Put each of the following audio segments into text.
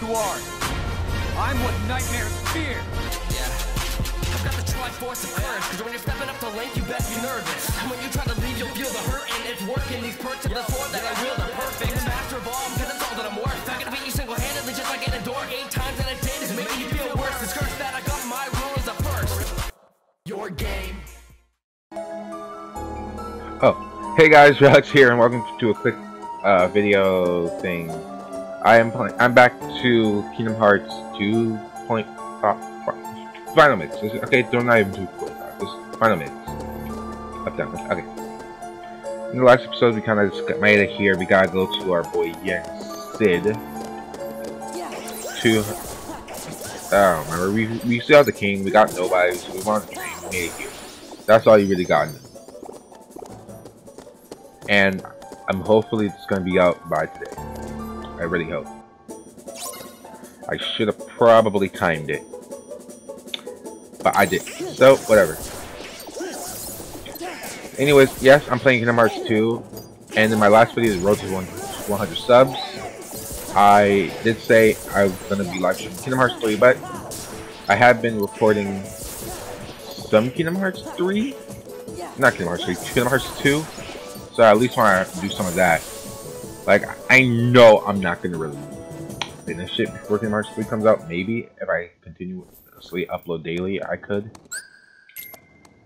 you are. I'm what nightmares fear. Yeah. I've got the Triforce of courage, cause when you're stepping up to link, you best be nervous. And when you try to leave, you'll feel the hurt, and it's working. These perks of the sword that I wield are perfect. Master of all, cause it's all that I'm worth. I can beat you single-handedly just like in a door. Eight times in a day is making you feel worse. This curse that I got my rule is a first. Your game. Oh, hey guys, Rhalix here, and welcome to a quick uh, video thing. I am playing. I'm back to Kingdom Hearts 2.5 uh, Final Mix. Okay, don't not even 2.5. This is Final Mix. Up down. Okay. In the last episode, we kind of just made it here. We gotta go to our boy Yen Sid to. I don't remember. We we still have the king. We got nobody, so we want the king. We made it here. That's all you really got. And I'm hopefully it's gonna be out by today. I really hope. I should have probably timed it. But I did. So, whatever. Anyways, yes, I'm playing Kingdom Hearts 2. And in my last video, the road to 100 subs. I did say I was going to be live streaming Kingdom Hearts 3, but I have been recording some Kingdom Hearts 3. Not Kingdom Hearts 3, Kingdom Hearts 2. So I at least want to do some of that. Like, I know I'm not going to really finish it before Kingdom Hearts 3 comes out. Maybe if I continuously upload daily, I could.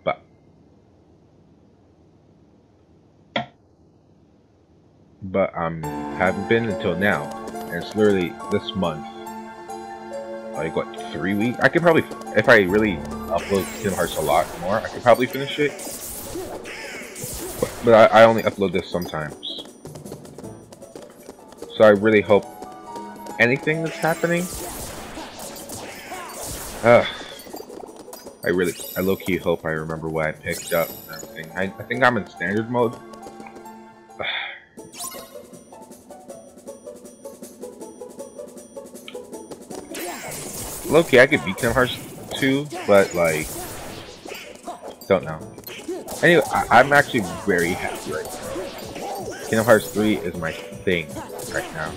But. But I um, haven't been until now. And it's literally this month. Like, what, three weeks? I could probably, if I really upload Kingdom Hearts a lot more, I could probably finish it. But, but I, I only upload this sometimes. So I really hope anything that's happening. Ugh. I really, I low-key hope I remember what I picked up and everything. I, I think I'm in standard mode. Loki, I could beat Kingdom Hearts 2, but like, don't know. Anyway, I, I'm actually very happy right now. Kingdom Hearts 3 is my thing right now.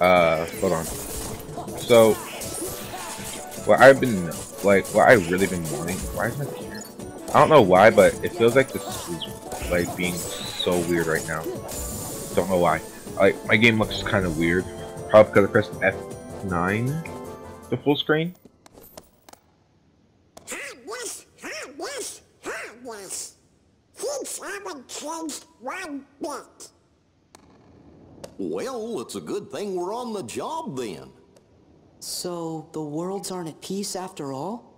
Uh, hold on. So, what I've been, like, what I've really been wanting, why is my camera? I don't know why, but it feels like this is, like, being so weird right now. Don't know why. Like, my game looks kind of weird. Probably because I pressed F9 to full screen. Haven't changed one bit. Well, it's a good thing we're on the job then. So, the worlds aren't at peace after all?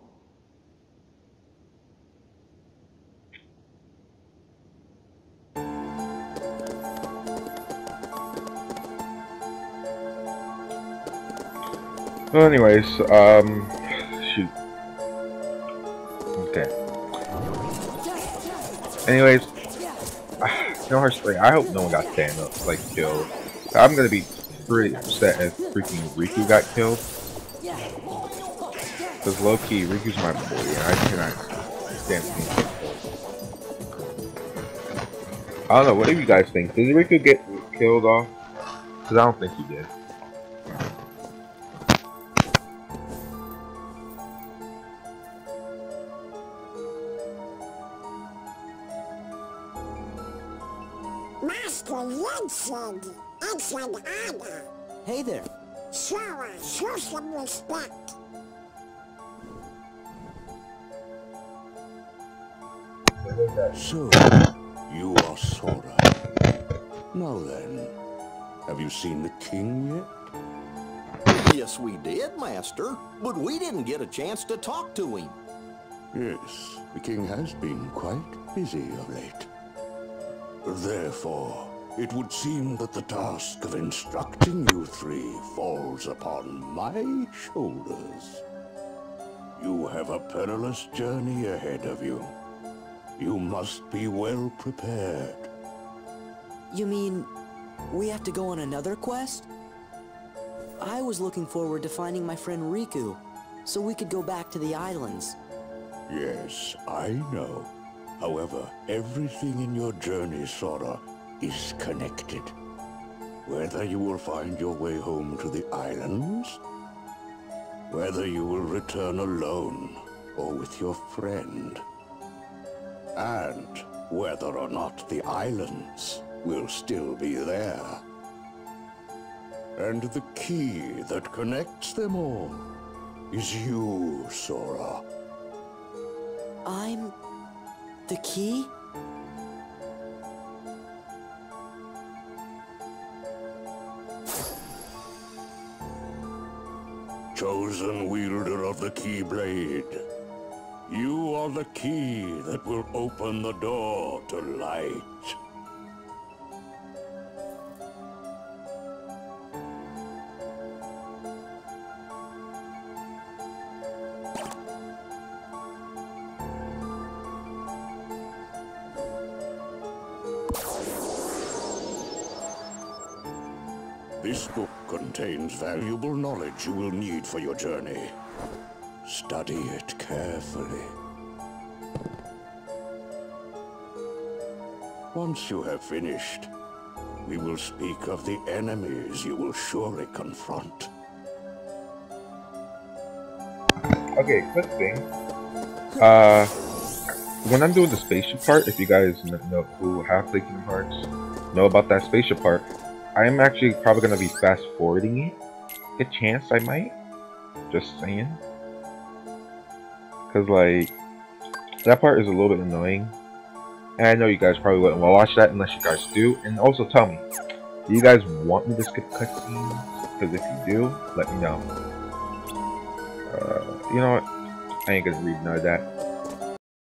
Well, anyways, um, shoot. Okay. Anyways, no Hearts 3, I hope no one got stand up, like, killed. I'm gonna be pretty upset if freaking Riku got killed. Because low-key, Riku's my boy, and I cannot stand him. I don't know, what do you guys think? Did Riku get killed off? Because I don't think he did. Master Yen Sid, excellent honor. Hey there. Sora, show some respect. So, you are Sora. Now then, have you seen the king yet? Yes, we did, Master, but we didn't get a chance to talk to him. Yes, the king has been quite busy of late. Therefore, it would seem that the task of instructing you three falls upon my shoulders. You have a perilous journey ahead of you. You must be well prepared. You mean we have to go on another quest? I was looking forward to finding my friend Riku, so we could go back to the islands. Yes, I know. However, everything in your journey, Sora, is connected. Whether you will find your way home to the islands, whether you will return alone or with your friend, and whether or not the islands will still be there. And the key that connects them all is you, Sora. I'm... the key? Chosen wielder of the Keyblade. You are the key that will open the door to light. This book contains valuable knowledge you will need for your journey. Study it carefully. Once you have finished, we will speak of the enemies you will surely confront. Okay, quick thing. Uh, when I'm doing the spaceship part, if you guys know who have played Kingdom Hearts know about that spaceship part, I'm actually probably gonna be fast forwarding it. A chance I might. Just saying. Cause like that part is a little bit annoying. And I know you guys probably wouldn't watch that unless you guys do. And also tell me, do you guys want me to skip cutscenes? Because if you do, let me know. Uh, you know what? I ain't gonna read none of that.